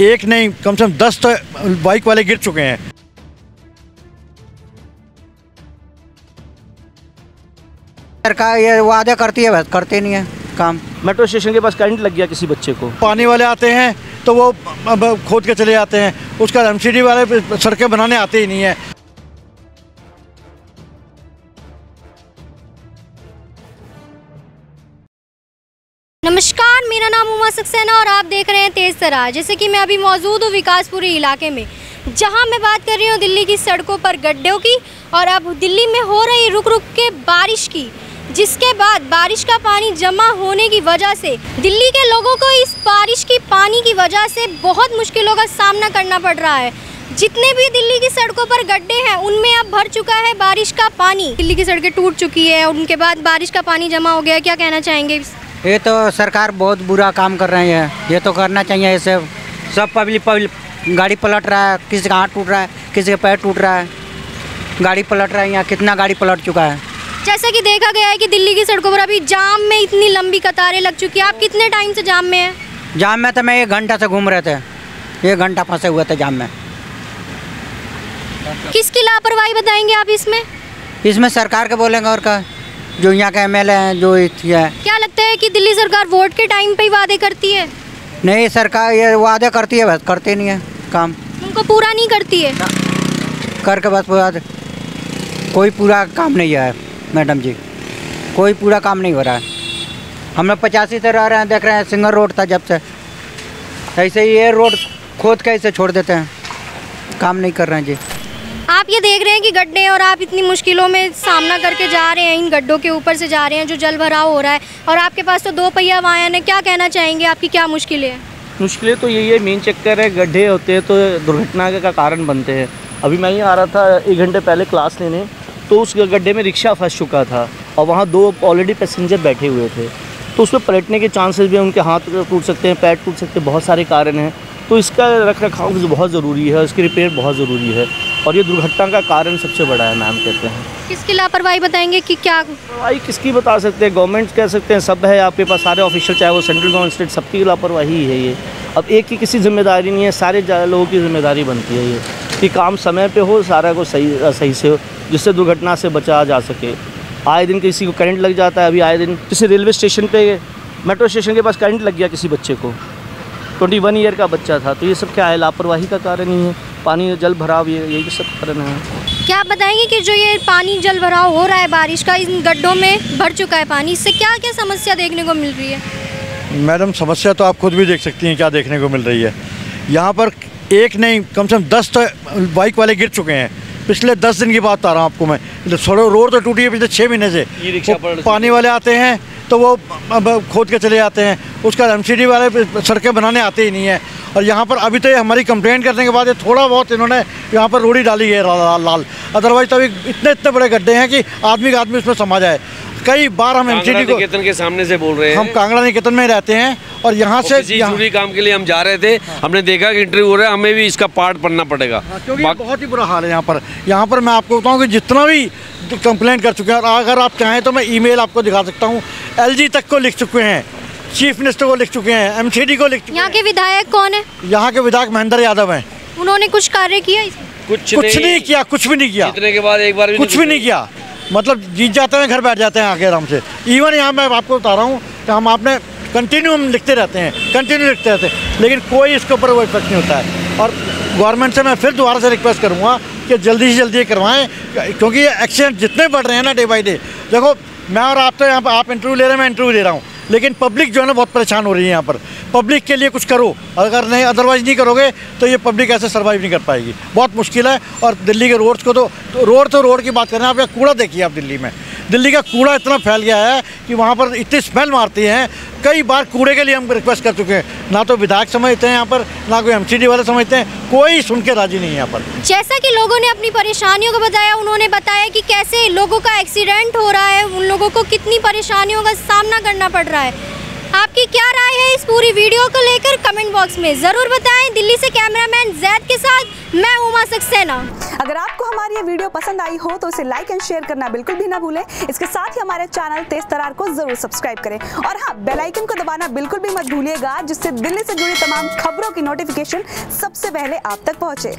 एक नहीं कम से कम दस तो बाइक वाले गिर चुके हैं। सरकार ये वादा करती है करते नहीं है काम। मेट्रो स्टेशन के पास करंट लग गया किसी बच्चे को। पानी वाले आते हैं तो वो खोद के चले जाते हैं। उसका एमसीडी वाले सड़कें बनाने आते ही नहीं है। नमस्कार, मेरा नाम उमा सक्सेना और आप देख रहे हैं तेज तरार। जैसे कि मैं अभी मौजूद हूँ विकासपुरी इलाके में, जहाँ मैं बात कर रही हूँ दिल्ली की सड़कों पर गड्ढों की और अब दिल्ली में हो रही रुक रुक के बारिश की, जिसके बाद बारिश का पानी जमा होने की वजह से, दिल्ली के लोगों को इस बारिश की पानी की वजह से बहुत मुश्किलों का सामना करना पड़ रहा है। जितने भी दिल्ली की सड़कों पर गड्ढे हैं, उनमें अब भर चुका है बारिश का पानी। दिल्ली की सड़कें टूट चुकी है उनके बाद बारिश का पानी जमा हो गया क्या कहना चाहेंगे ये तो सरकार बहुत बुरा काम कर रही है। ये तो करना चाहिए ऐसे। सब पब्लिक पब्लिक गाड़ी पलट रहा है। किसी का हाथ टूट रहा है किसी का पैर टूट रहा है। गाड़ी पलट रहा है यहाँ कितना गाड़ी पलट चुका है। जैसा कि देखा गया है कि दिल्ली की सड़कों पर अभी जाम में इतनी लंबी कतारें लग चुकी है। आप कितने टाइम से जाम में हैं? जाम में तो मैं एक घंटा से घूम रहे थे। एक घंटा फंसे हुए थे जाम में। किसकी लापरवाही बताएँगे आप इसमें? इसमें सरकार के बोलेंगे और का जो यहाँ के एम हैं जो है। क्या लगता है कि दिल्ली सरकार वोट के टाइम पे ही वादे करती है? नहीं सरकार ये वादे करती है बस करते नहीं है काम। उनको पूरा नहीं करती है? करके बस पूरा कोई पूरा काम नहीं है मैडम जी। कोई पूरा काम नहीं हो रहा है। हम लोग पचासी से रह रहे हैं देख रहे हैं सिंगल रोड था जब से। ऐसे ही ये रोड खोद के ऐसे छोड़ देते हैं। काम नहीं कर रहे हैं जी। आप ये देख रहे हैं कि गड्ढे और आप इतनी मुश्किलों में सामना करके जा रहे हैं, इन गड्ढों के ऊपर से जा रहे हैं जो जल भराव हो रहा है। और आपके पास तो दो पहिया वाहन है, क्या कहना चाहेंगे आपकी, क्या मुश्किलें हैं? मुश्किलें तो यही है, मेन चक्कर है, गड्ढे होते हैं तो दुर्घटना का कारण बनते हैं। अभी मैं ही आ रहा था, एक घंटे पहले क्लास लेने तो उस गड्ढे में रिक्शा फंस चुका था और वहाँ दो ऑलरेडी पैसेंजर बैठे हुए थे। तो उसमें पलटने के चांसेस भी हैं, उनके हाथ टूट सकते हैं, पैर टूट सकते हैं, बहुत सारे कारण हैं। तो इसका रख रखाव बहुत ज़रूरी है इसकी रिपेयर बहुत ज़रूरी है। और ये दुर्घटना का कारण सबसे बड़ा है मैम कहते हैं। किसकी लापरवाही बताएँगे कि क्या? लापरवाही किसकी बता सकते हैं? गवर्नमेंट कह सकते हैं सब है आपके पास सारे ऑफिशियल चाहे वो सेंट्रल गवर्नमेंट स्टेट सबकी लापरवाही है ये। अब एक की किसी ज़िम्मेदारी नहीं है सारे लोगों की ज़िम्मेदारी बनती है ये कि काम समय पे हो सारा को सही सही से हो जिससे दुर्घटना से बचा जा सके। आए दिन किसी को करंट लग जाता है अभी आए दिन किसी रेलवे स्टेशन पे मेट्रो स्टेशन के पास करंट लग गया किसी बच्चे को। ट्वेंटी वन ईयर का बच्चा था तो ये सब क्या है लापरवाही का कारण ही है। पानी जल भराव ये यही सब कारण है। क्या आप बताएँगे कि जो ये पानी जल भराव हो रहा है बारिश का इन गड्ढों में भर चुका है पानी इससे क्या क्या समस्या देखने को मिल रही है? मैडम समस्या तो आप खुद भी देख सकती हैं क्या देखने को मिल रही है। यहाँ पर एक नहीं कम से कम दस तो बाइक वाले गिर चुके हैं। पिछले दस दिन की बात बता रहा हूँ आपको मैं। रोड तो टूटी है पिछले छः महीने से। पानी वाले आते हैं तो वो खोद के चले जाते हैं। उसका एमसीडी वाले सड़कें बनाने आते ही नहीं है। और यहाँ पर अभी तो हमारी कंप्लेंट करने के बाद ये थोड़ा बहुत इन्होंने यहाँ पर रोड़ी डाली है लाल। लाल अदरवाइज़ तभी इतने इतने बड़े गड्ढे हैं कि आदमी का आदमी उसमें समा जाए। कई बार हम एमसीडी को डी के सामने से बोल रहे हैं। हम कांगड़ा निकेतन में रहते हैं। और यहाँ से ज़रूरी काम के लिए हम जा रहे थे। हमने देखा कि इंटरव्यू हो रहा है हमें भी इसका पार्ट पढ़ना पड़ेगा। हाँ, क्योंकि बहुत ही बुरा हाल है यहाँ पर। यहाँ पर मैं आपको बताऊँ कि जितना भी कंप्लेंट कर चुके हैं और अगर आप चाहें तो मैं ईमेल आपको दिखा सकता हूँ। एलजी तक को लिख चुके हैं चीफ मिनिस्टर को लिख चुके हैं एमसीडी को लिख चुके हैं यहाँ के विधायक कौन है? यहाँ के विधायक महेंद्र यादव हैं। उन्होंने कुछ कार्य किया कुछ कुछ नहीं, नहीं किया कुछ भी नहीं किया। इतने के बाद एक बार भी कुछ भी नहीं किया। मतलब जीत जाते हैं घर बैठ जाते हैं आगे आराम से। इवन यहाँ मैं आपको बता रहा हूँ कि हम आपने कंटिन्यू हम लिखते रहते हैं कंटिन्यू लिखते रहते हैं लेकिन कोई इसके ऊपर वो इफ़ेक्ट नहीं होता है। और गवर्नमेंट से मैं फिर दोबारा से रिक्वेस्ट करूँगा कि जल्दी से जल्दी करवाएँ क्योंकि ये एक्सीडेंट जितने बढ़ रहे हैं ना डे बाई डे देखो मैं और आप तो यहाँ पर आप इंटरव्यू ले रहे हैं मैं इंटरव्यू ले रहा हूँ लेकिन पब्लिक जो है ना बहुत परेशान हो रही है यहाँ पर। पब्लिक के लिए कुछ करो अगर नहीं अदरवाइज़ नहीं करोगे तो ये पब्लिक ऐसे सर्वाइव नहीं कर पाएगी। बहुत मुश्किल है और दिल्ली के रोड्स को तो, तो रोड तो रोड की बात करें आप कूड़ा देखिए आप दिल्ली में। दिल्ली का कूड़ा इतना फैल गया है कि वहाँ पर इतनी स्मेल मारती हैं। कई बार कूड़े के लिए हम रिक्वेस्ट कर चुके हैं। ना तो विधायक समझते हैं यहाँ पर, ना कोई एमसीडी वाले समझते हैं। कोई सुन के राज़ी नहीं है यहाँ पर। जैसा कि लोगों ने अपनी परेशानियों को बताया, उन्होंने बताया कि कैसे लोगों का एक्सीडेंट हो रहा है, उन लोगों को कितनी परेशानियों का सामना करना पड़ रहा है। आपकी क्या राय है इस पूरी वीडियो को लेकर? कमेंट बॉक्स में ज़रूर बताएँ। दिल्ली से कैमरामैन जैद के साथ मैं उमा सक्सेना। अगर आपको हमारी ये वीडियो पसंद आई हो तो इसे लाइक एंड शेयर करना बिल्कुल भी ना भूलें। इसके साथ ही हमारे चैनल तेज तरार को ज़रूर सब्सक्राइब करें। और हाँ बेलाइकन को दबाना बिल्कुल भी मत भूलिएगा, जिससे दिल्ली से जुड़ी तमाम खबरों की नोटिफिकेशन सबसे पहले आप तक पहुँचे।